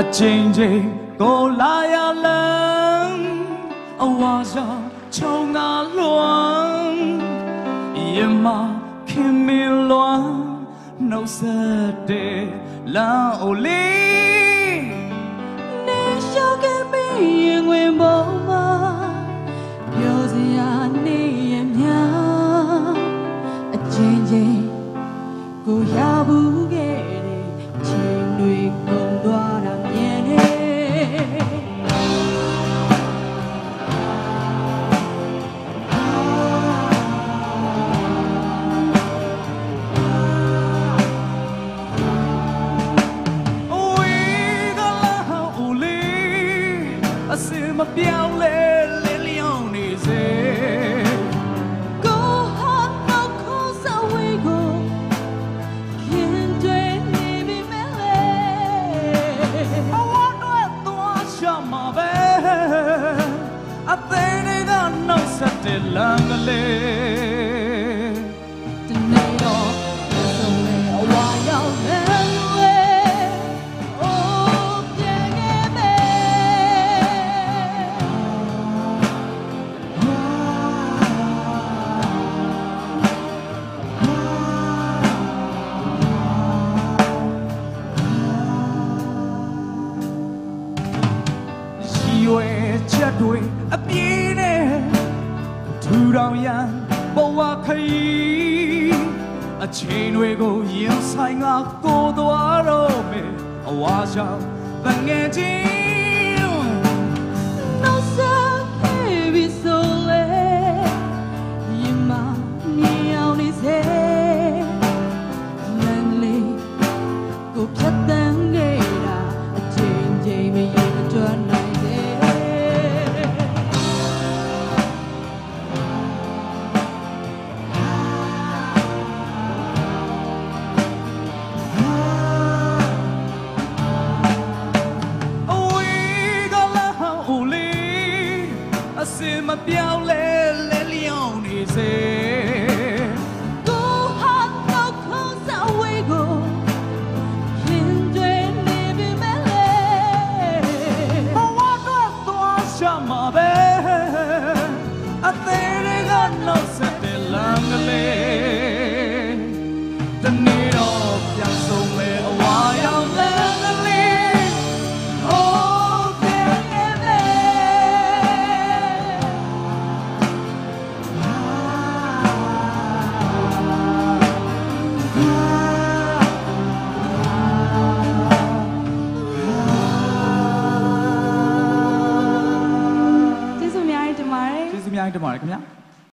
အချိန်ချင်းကိုလာရလန်းအဝါစားချုံငါလွမ်းယမခင်မင်လွမ်းနှုတ်ဆက်တဲ့လမ်းအိုလေး မပြောင်းလဲလဲလျောင်းနေစေကိုဟာတော့ခေါ်စဝေးကိုခင်တွေနေပြီမဲ့လေအဝတ်တော့သွားရှာမှာပဲအသေးတွေကနှုတ်ဆက်တဲ့လမ်းကလေး ရှိရွယ်ချက်တွေအပြင်းနဲ့ထူထောင်ရန်ဘဝခရီးအချိန်တွေကိုရင်ဆိုင်ကကိုသွားတော့မယ်အဝါဆောင်တငယ်ချင်း အစင်မပြောင်းလဲလဲလျောင်းနေစေကိုဟာတော့ခေါ်စဝေးကိုခင်တွေနေပြီမဲ့လေဘဝတော့သွားရှာမှာပဲအသေးတွေကနှုတ်ဆက်တဲ့ ကျေးဇူးအ